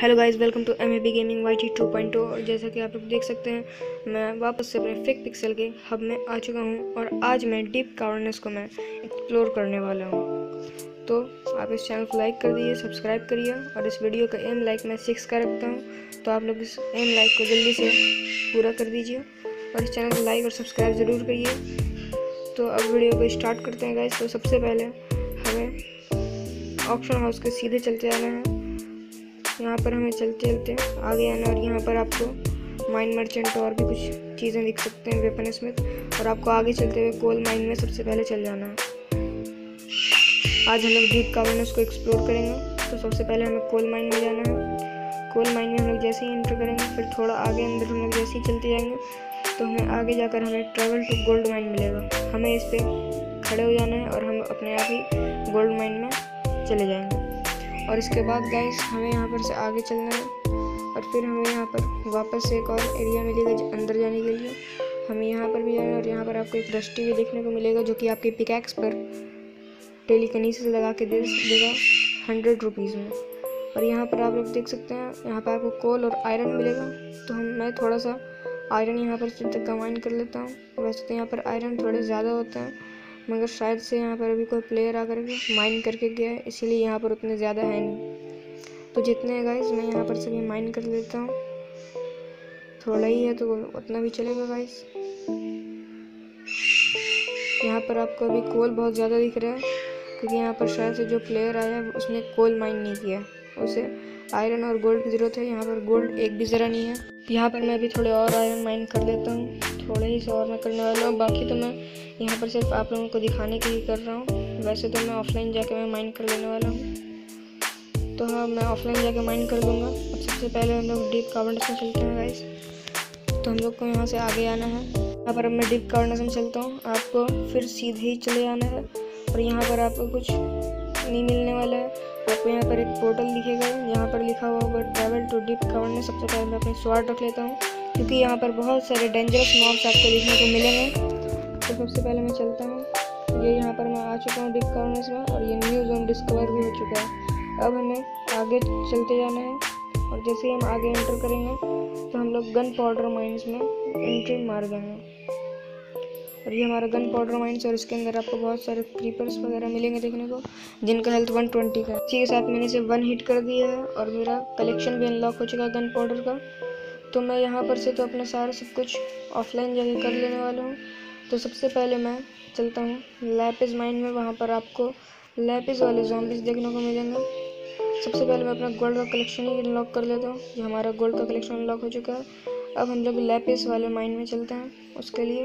Hello guys welcome to M A B gaming Y G two point और जैसा कि आप लोग देख सकते हैं, मैं वापस से अपने फिक पिक्सल के हब में आ चुका हूँ और आज मैं डीप कावर्नेस को मैं एक्सप्लोर करने वाला हूँ। तो आप इस चैनल को लाइक कर दीजिए सब्सक्राइब करिए और इस वीडियो का एम लाइक मैं सिक्स का रखता हूँ। तो आप लोग इस एम लाइक को जल्दी से पूरा कर दीजिए और इस चैनल को लाइक और सब्सक्राइब ज़रूर करिए। तो अब वीडियो को स्टार्ट करते हैं गाइस तो सबसे पहले हमें ऑप्शन हाउस के सीधे चलते जाना है। यहाँ पर हमें चलते चलते आगे आना और यहाँ पर आपको माइन मर्चेंट और भी कुछ चीज़ें दिख सकते हैं वेपन स्मिथ और आपको आगे चलते हुए कोल माइन में सबसे पहले चल जाना है। आज हम लोग डीप कावर्नस को एक्सप्लोर करेंगे। तो सबसे पहले हमें कोल माइन में जाना है। कोल माइन में हम लोग जैसे ही एंटर करेंगे, फिर थोड़ा आगे अंदर हम लोग जैसे ही चलते जाएँगे तो हमें आगे जाकर हमें ट्रेवल टू गोल्ड माइन मिलेगा। हमें इस पर खड़े हो जाना है और हम अपने आप ही गोल्ड माइन में चले जाएँगे। और इसके बाद गाइस हमें यहाँ पर से आगे चलना है। और फिर हमें यहाँ पर वापस से एक और एरिया मिलेगा अंदर जाने के लिए। हमें यहाँ पर भी जाना है और यहाँ पर आपको एक डस्टी भी देखने को मिलेगा जो कि आपके पिकैक्स पर टेलीकनीस लगा के दे देगा हंड्रेड रुपीज़ में। और यहाँ पर आप लोग देख सकते हैं, यहाँ पर आपको कोल और आयरन मिलेगा। तो हम, मैं थोड़ा सा आयरन यहाँ पर तक कमाइन कर लेता हूँ। वैसे तो यहाँ पर आयरन थोड़े ज़्यादा होते हैं। मगर शायद से यहाँ पर अभी कोई प्लेयर आकर के माइन करके गया है, इसीलिए यहाँ पर उतने ज़्यादा है नहीं। तो जितने हैं गाइस मैं यहाँ पर सभी माइन कर लेता हूँ। थोड़ा ही है तो उतना भी चलेगा गाइस यहाँ पर आपको अभी कोल बहुत ज़्यादा दिख रहा है, क्योंकि यहाँ पर शायद से जो प्लेयर आया है, उसने कोल माइन नहीं किया। उसे आयरन और गोल्ड की ज़रूरत है, यहाँ पर गोल्ड एक भी ज़रा नहीं है। यहाँ पर मैं अभी थोड़े और आयरन माइन कर लेता हूँ। थोड़े ही और मैं करने वाला हूँ। बाकी तो मैं यहाँ पर सिर्फ़ आप लोगों को दिखाने के लिए कर रहा हूँ। वैसे तो मैं ऑफलाइन जाके मैं माइंड कर लेने वाला हूँ। तो हाँ मैं ऑफलाइन जाके माइंड कर लूँगा। अब सबसे पहले हम लोग डीप कार्बनस में चलते हैं गाइस तो हम लोग को यहाँ से आगे आना है। यहाँ पर अब मैं डीप कार्बनस में चलता हूँ। आपको फिर सीधे ही चले आना है। और यहाँ पर आपको कुछ नहीं मिलने वाला है। आपको यहाँ पर एक पोर्टल दिखेगा। यहाँ पर लिखा हुआ होगा ट्रैवल टू डीप कार्बनस सबसे पहले मैं अपनी स्वाड रख लेता हूँ। क्योंकि यहाँ पर बहुत सारे डेंजरस मॉब्स आपको देखने को मिलेंगे। तो सबसे पहले मैं चलता हूँ। ये यहाँ पर मैं आ चुका हूँ डिप कार्नर्स में और ये न्यू जोन डिस्कवर भी हो चुका है। अब हमें आगे चलते जाना है और जैसे ही हम आगे एंटर करेंगे तो हम लोग गन पाउडर माइंस में एंट्री मार देंगे। और ये हमारा गन पाउडर माइंस और इसके अंदर आपको बहुत सारे क्रीपर्स वगैरह मिलेंगे देखने को, जिनका हेल्थ 120 का इसी के साथ मैंने इसे वन हिट कर दिया है और मेरा कलेक्शन भी अनलॉक हो चुका है गन पाउडर का। तो मैं यहाँ पर से तो अपना सारा सब कुछ ऑफलाइन जाके कर लेने वाला हूँ। तो सबसे पहले मैं चलता हूँ। लैपिस माइंड में वहाँ पर आपको लैपिस वाले जॉम्बिस देखने को मिलेंगे। सबसे पहले मैं अपना गोल्ड का कलेक्शन ही अनलॉक कर लेता हूँ। ये हमारा गोल्ड का कलेक्शन अनलॉक हो चुका है। अब हम लोग लैपिस वाले माइंड में चलते हैं। उसके लिए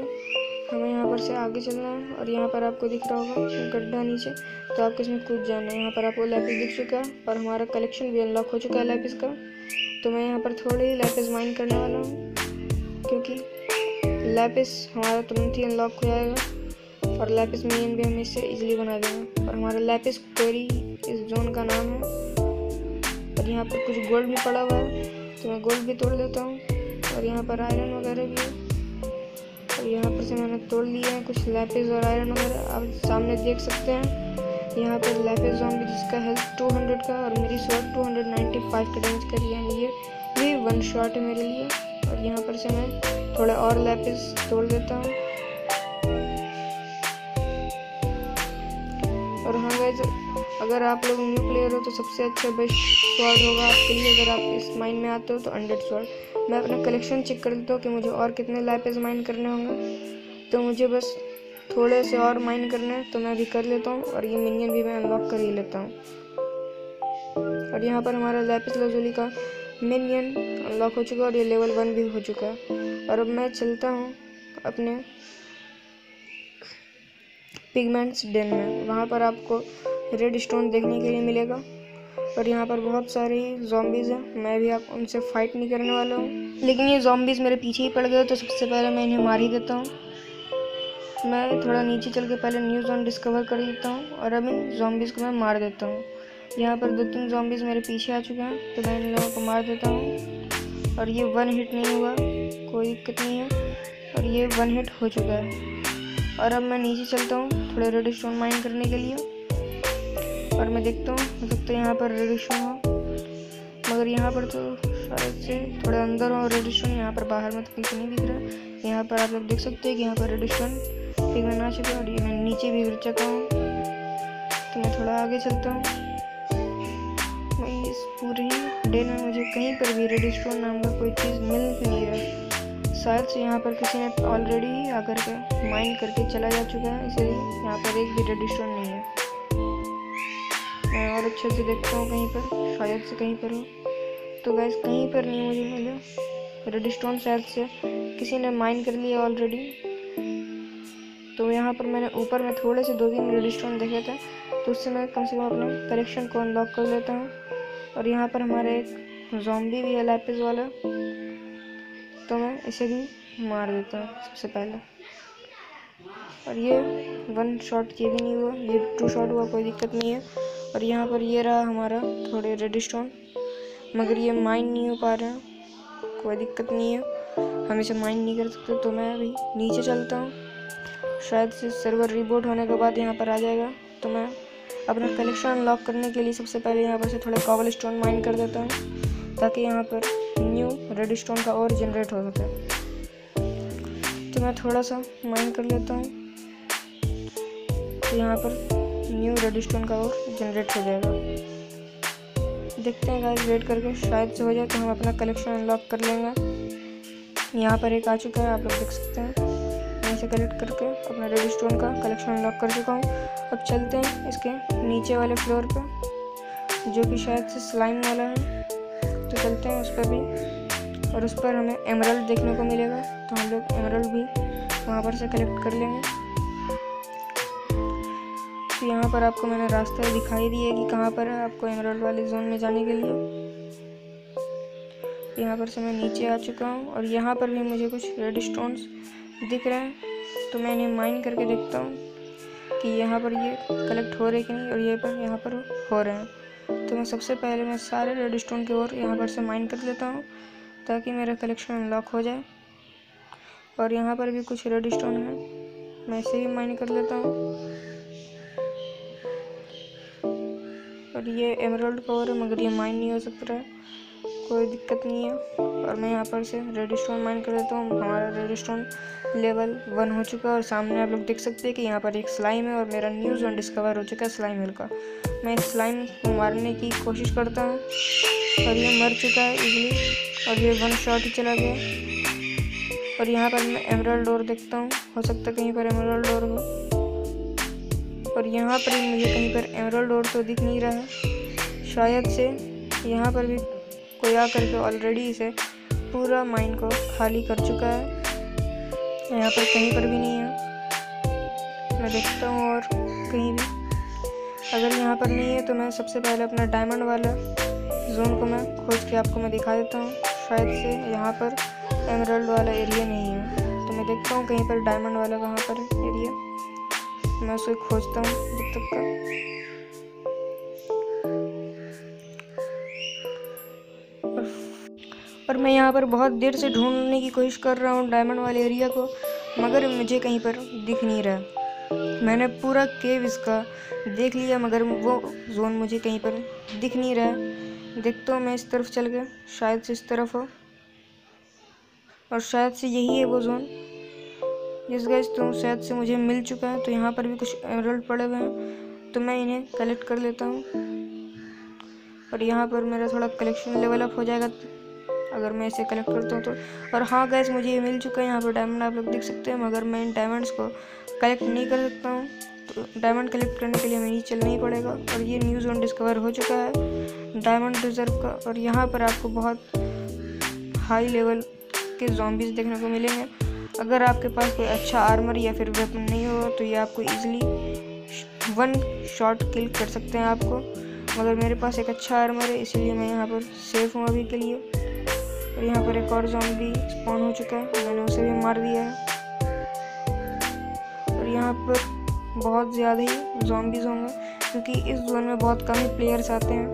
हमें यहाँ पर से आगे चलना है और यहाँ पर आपको दिख रहा होगा गड्ढा नीचे। तो आपको इसमें कूद जाना है। यहाँ पर आपको लैपिस दिख चुका है और हमारा कलेक्शन भी अनलॉक हो चुका है लैपिस का। तो मैं यहाँ पर थोड़े ही लैपिस माइंड करने वाला हूँ, क्योंकि लैपिस हमारा तुरंत ही अनलॉक हो जाएगा। और लैपिस मीन भी हम इससे इजीली बना देंगे। और हमारा लैपिस क्वेरी इस जोन का नाम है। और यहाँ पर कुछ गोल्ड भी पड़ा हुआ है तो मैं गोल्ड भी तोड़ लेता हूँ। और यहाँ पर आयरन वगैरह भी है। और यहाँ पर से मैंने तोड़ लिया है कुछ लैपिस और आयरन वगैरह। आप सामने देख सकते हैं। यहाँ पर लैपिस जोन भी जिसका हेल्थ 200 का और मेरी शॉट 295 का रेंज करी है। ये ये वन शॉट है मेरे लिए। और यहाँ पर से मैं थोड़ा और लैपिस तोड़ देता हूँ। और हाँ गैस अगर आप लोग न्यू प्लेयर हो तो सबसे अच्छा बेस्ट स्वॉर्ड होगा आपके लिए। अगर आप इस माइन में आते हो तो हंड्रेड स्वॉर्ड मैं अपना कलेक्शन चेक कर लेता हूँ कि मुझे और कितने लैपिस माइन करने होंगे। तो मुझे बस थोड़े से और माइन करने तो मैं भी कर लेता हूँ और ये मिनियन भी मैं अनलॉक कर ही लेता हूँ। और यहाँ पर हमारा लैपिस लजोली का मिनियन अनलॉक हो चुका है और ये लेवल वन भी हो चुका है। और अब मैं चलता हूँ अपने पिगमेंट्स डेन में। वहाँ पर आपको रेड स्टोन देखने के लिए मिलेगा। और यहाँ पर बहुत सारे जॉम्बीज़ हैं। मैं भी आप उनसे फाइट नहीं करने वाला हूँ। लेकिन ये जॉम्बीज़ मेरे पीछे ही पड़ गए तो सबसे पहले मैं इन्हें मार ही देता हूँ। मैं थोड़ा नीचे चल के पहले न्यू जोन डिस्कवर कर लेता हूँ और अब इन जॉम्बीज़ को मैं मार देता हूँ। यहाँ पर दो तीन जॉम्बीज़ मेरे पीछे आ चुके हैं तो मैं इन लोगों को मार देता हूँ। और ये वन हिट नहीं हुआ, कोई दिक्कत नहीं है, और ये वन हिट हो चुका है। और अब मैं नीचे चलता हूँ थोड़े रेड स्टोन माइन करने के लिए। और मैं देखता हूँ, हो सकता है यहाँ पर रेड स्टोन हो। मगर यहाँ पर तो शायद से थोड़ा अंदर और रेडिस्टोन यहाँ पर बाहर में तो कहीं नहीं दिख रहा यहाँ पर आप लोग देख सकते हैं कि यहाँ पर रेडिस्टोन पिघल ना चुका और ये मैं नीचे भी गिर चुका हूँ। तो मैं थोड़ा आगे चलता हूँ। मैं इस पूरी डे में मुझे कहीं पर भी रेडिस्टोन नाम का कोई चीज़ मिल नहीं रहा। शायद से यहाँ पर किसी ने ऑलरेडी आकर के माइंड करके चला जा चुका है, इसलिए यहाँ पर एक भी रेडिस्टोन नहीं है। मैं और अच्छे से देखता हूँ कहीं पर, शायद से कहीं पर हो। तो गैस कहीं पर नहीं मुझे मिला। रेडिस्टोन शायद से किसी ने माइन कर लिया ऑलरेडी तो यहाँ पर मैंने ऊपर में थोड़े से दो तीन रेडिस्टोन देखे थे तो उससे मैं कम से कम अपने कलेक्शन को अनलॉक कर लेता हूँ। और यहाँ पर हमारा एक जॉम्बी भी है लैपिस वाला तो मैं इसे भी मार देता हूँ सबसे पहले। और ये वन शॉट ये भी नहीं हुआ, ये टू शॉट हुआ, कोई दिक्कत नहीं है। और यहाँ पर ये रहा हमारा थोड़े रेड स्टोन मगर ये माइन नहीं हो पा रहा है, कोई दिक्कत नहीं है। हम इसे माइन नहीं कर सकते तो मैं अभी नीचे चलता हूँ। शायद से सर्वर रिबोट होने के बाद यहाँ पर आ जाएगा। तो मैं अपना कलेक्शन अनलॉक करने के लिए सबसे पहले यहाँ पर से थोड़ा कॉवल स्टोन माइन कर देता हूँ, ताकि यहाँ पर न्यू रेड स्टोन का और जनरेट हो सके। तो मैं थोड़ा सा माइन कर लेता हूँ तो यहाँ पर न्यू रेड स्टोन का और जनरेट हो जाएगा। देखते हैं गाइस वेट करके, शायद से हो जाए तो हम अपना कलेक्शन अनलॉक कर लेंगे। यहाँ पर एक आ चुका है, आप लोग देख सकते हैं। मैं इसे कलेक्ट करके अपना रेड स्टोन का कलेक्शन अनलॉक कर चुका हूँ। अब चलते हैं इसके नीचे वाले फ्लोर पे, जो कि शायद से स्लाइम वाला है। तो चलते हैं उस पर भी, और उस पर हमें एमरल्ड देखने को मिलेगा। तो हम लोग एमरल्ड भी वहाँ पर से कलेक्ट कर लेंगे। तो यहाँ पर आपको मैंने रास्ता दिखाई दिया कि कहाँ पर है आपको एमरल्ड वाले जोन में जाने के लिए। यहाँ पर से मैं नीचे आ चुका हूँ, और यहाँ पर भी मुझे कुछ रेड स्टोन्स दिख रहे हैं तो मैं इन्हें माइन करके देखता हूँ कि यहाँ पर ये कलेक्ट हो रहे कि नहीं और ये पर यहाँ पर हो रहे हैं। तो मैं सबसे पहले मैं सारे रेड स्टोन के ओर यहाँ पर से माइन कर लेता हूँ, ताकि मेरा कलेक्शन अनलॉक हो जाए। और यहाँ पर भी कुछ रेड स्टोन है, मैं इसे भी माइन कर लेता हूँ। और ये एमरल्ड कवर है, मगर ये माइन नहीं हो सकता है, कोई दिक्कत नहीं है। और मैं यहाँ पर से रेड स्टोन माइन कर लेता हूँ, हमारा रेड स्टोन लेवल वन हो चुका है और सामने आप लोग देख सकते हैं कि यहाँ पर एक स्लाइम है और मेरा न्यू जोन डिस्कवर हो चुका है स्लाइम हिल का। मैं इस स्लाइम को मारने की कोशिश करता हूँ। और ये मर चुका है इजली और ये वन शॉट ही चला गया और यहाँ पर मैं एमरल डोर देखता हूँ। हो सकता है कहीं पर एमरल डोर हो। और यहाँ पर मुझे कहीं पर एमरल डोर तो दिख नहीं रहा शायद से यहाँ पर भी कोई आकर के ऑलरेडी इसे पूरा माइंड को खाली कर चुका है। यहाँ पर कहीं पर भी नहीं है। मैं देखता हूँ और कहीं भी। अगर यहाँ पर नहीं है तो मैं सबसे पहले अपना डायमंड वाला जोन को मैं खोज के आपको मैं दिखा देता हूँ। शायद से यहाँ पर एमरल्ड वाला एरिया नहीं है। तो मैं देखता हूँ कहीं पर डायमंड वाला कहाँ पर एरिया मैं उसे खोजता हूँ जब तक का। मैं यहाँ पर बहुत देर से ढूँढने की कोशिश कर रहा हूँ डायमंड वाले एरिया को, मगर मुझे कहीं पर दिख नहीं रहा। मैंने पूरा केव इसका देख लिया, मगर वो जोन मुझे कहीं पर दिख नहीं रहा। देखता हूँ मैं इस तरफ़ चल गया, शायद से इस तरफ़ हो। और शायद से यही है वो जोन। जिस गैस तो शायद से मुझे मिल चुका है तो यहाँ पर भी कुछ एमरल्ड पड़े हुए हैं तो मैं इन्हें कलेक्ट कर लेता हूँ। और यहाँ पर मेरा थोड़ा कलेक्शन लेवल अप हो जाएगा अगर मैं इसे कलेक्ट करता हूँ तो। और हाँ गैस मुझे ये मिल चुका है, यहाँ पर डायमंड आप लोग देख सकते हैं, मगर मैं इन डायमंड्स को कलेक्ट नहीं कर सकता हूँ। तो डायमंड कलेक्ट करने के लिए नीचे चलना ही पड़ेगा। और ये न्यू जोन डिस्कवर हो चुका है डायमंड रिज़र्व का। और यहाँ पर आपको बहुत हाई लेवल के जॉम्बीज देखने को मिलेंगे अगर आपके पास कोई अच्छा आर्मर या फिर वेपन नहीं हो तो ये आपको इजीली वन शॉट किल कर सकते हैं आपको। मगर मेरे पास एक अच्छा आर्मर है, इसीलिए मैं यहाँ पर सेफ़ हूँ अभी के लिए। और यहाँ पर एक और भी स्पॉन हो चुका है। मैंने उसे भी मार दिया है। और यहाँ पर बहुत ज़्यादा ही जॉम्बीज होंगे, क्योंकि इस जोन में बहुत कम ही प्लेयर्स आते हैं।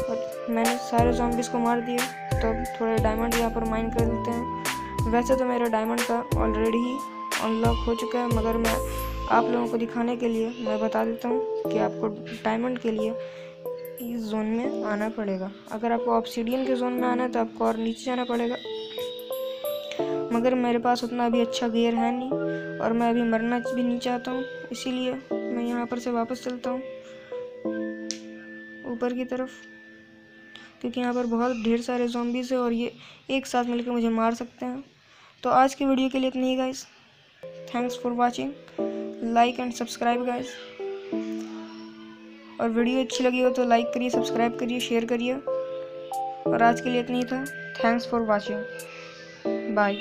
और मैंने सारे जॉम्बीज़ को मार दिया तो अब थोड़े डायमंड यहाँ पर माइन कर देते हैं। वैसे तो मेरा डायमंड का ऑलरेडी ही अनलॉक हो चुका है, मगर मैं आप लोगों को दिखाने के लिए, मैं बता देता हूँ कि आपको डायमंड के लिए इस जोन में आना पड़ेगा। अगर आपको ऑप्सीडियन के जोन में आना है तो आपको और नीचे जाना पड़ेगा। मगर मेरे पास उतना अभी अच्छा गियर है नहीं और मैं अभी मरना भी नहीं चाहता हूँ, इसीलिए मैं यहाँ पर से वापस चलता हूँ ऊपर की तरफ़। क्योंकि यहाँ पर बहुत ढेर सारे जॉम्बीज़ है और ये एक साथ मिलकर मुझे मार सकते हैं। तो आज की वीडियो के लिए इतनी ही guys thanks for watching like and subscribe guys और वीडियो अच्छी लगी हो तो लाइक करिए, सब्सक्राइब करिए, शेयर करिए। और आज के लिए इतना ही था। Thanks for watching bye